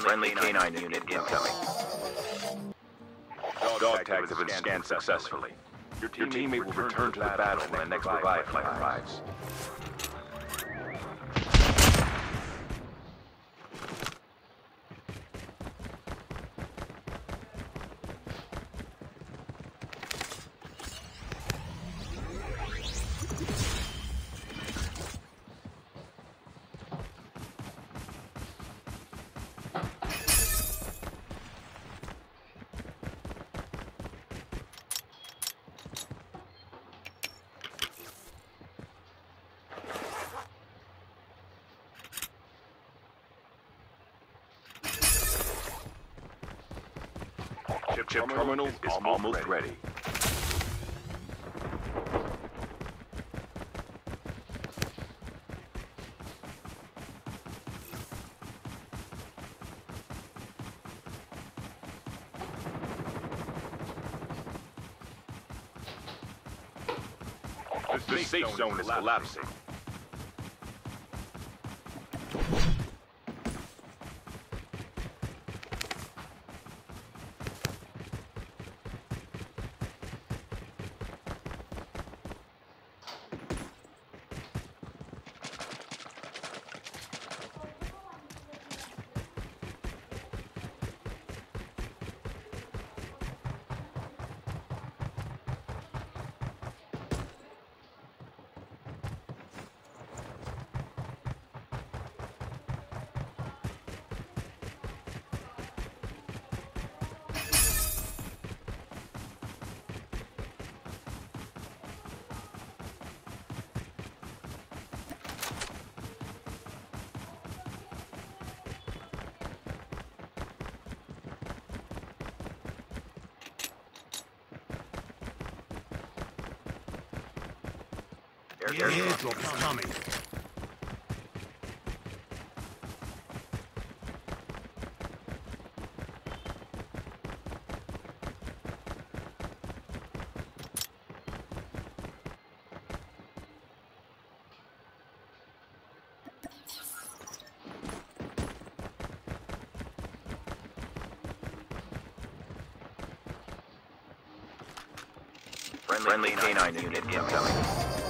Friendly canine unit incoming. Dog tags have been scanned successfully. Your teammate will return to the battle when the next revive flight arrives. Chip, chip terminal is almost ready. The safe zone is collapsing. The airdrop is coming. Friendly canine unit incoming.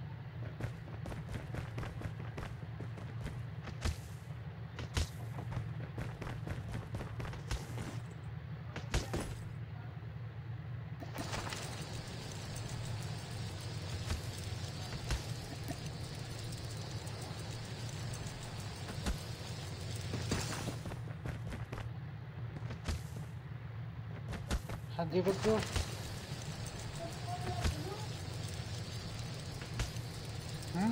Give it to Huh?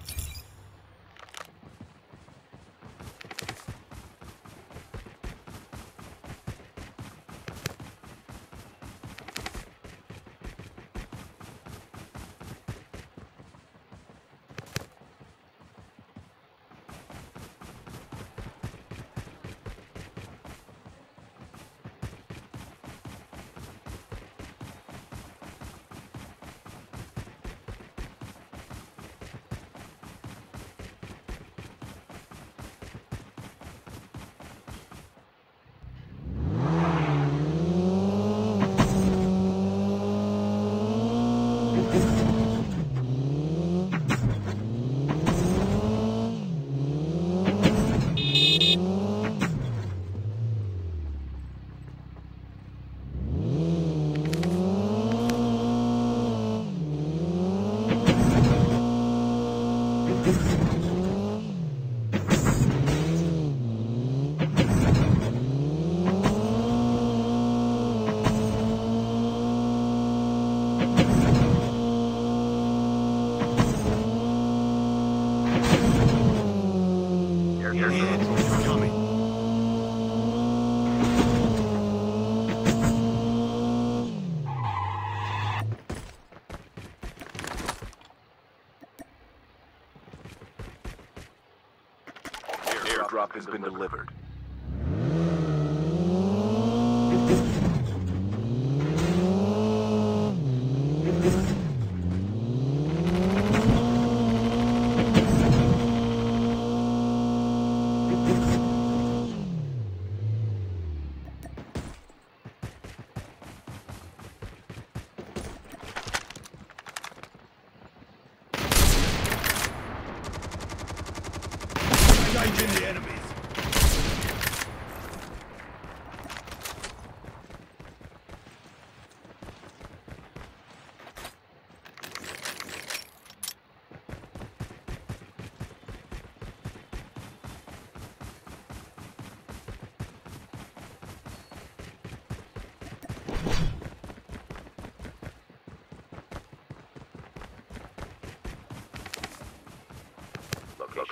Has been delivered.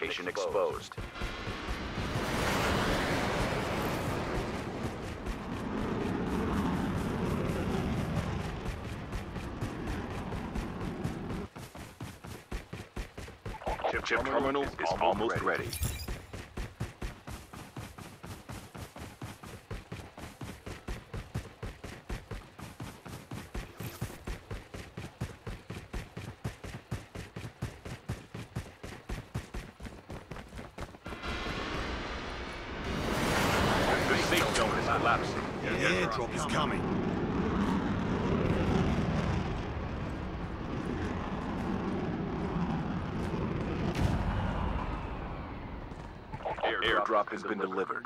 Location exposed. Chip, chip terminal is almost ready. The safe zone is collapsing. The airdrop is coming. Airdrop has been delivered.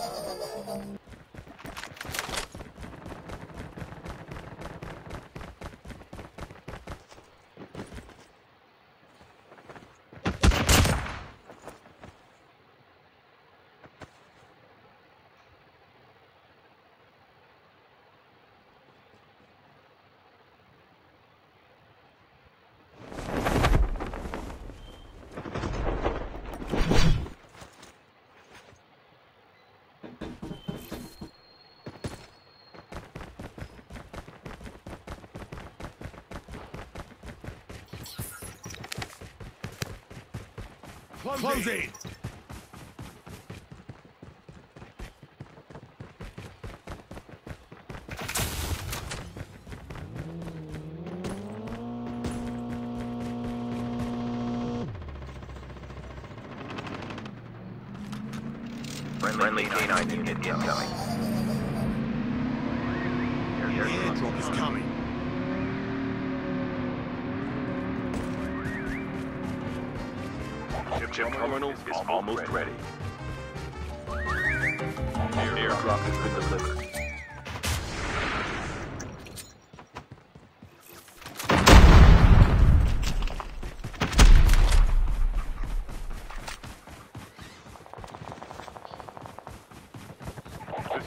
Close in. Friendly canine unit incoming. Airdrop is coming. Chip terminal is almost ready. Airdrop has been delivered.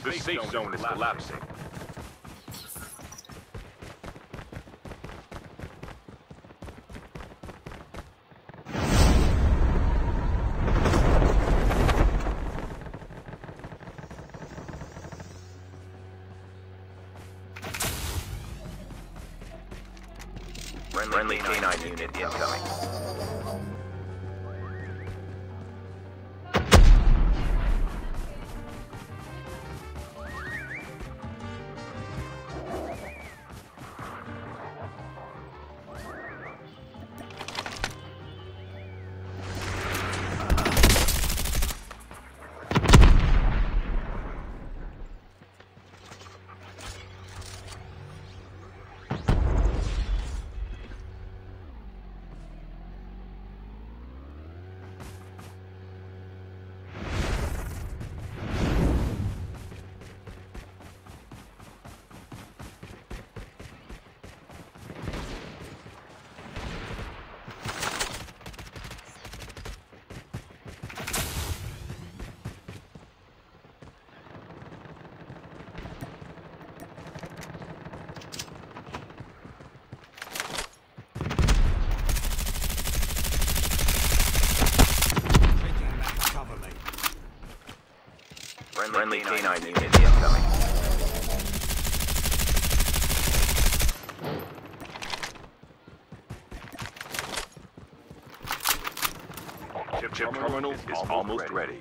The safe zone is collapsing. Friendly canine unit incoming. Chip, chip terminal is almost ready.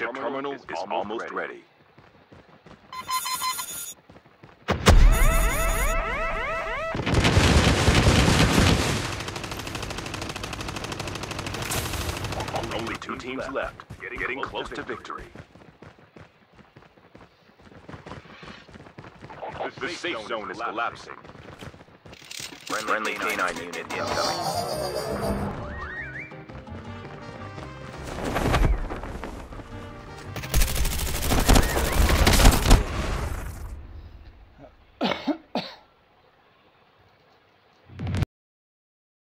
Chip, chip terminal is almost ready. Only two teams left, getting close to victory. The safe zone is collapsing. Friendly canine unit incoming.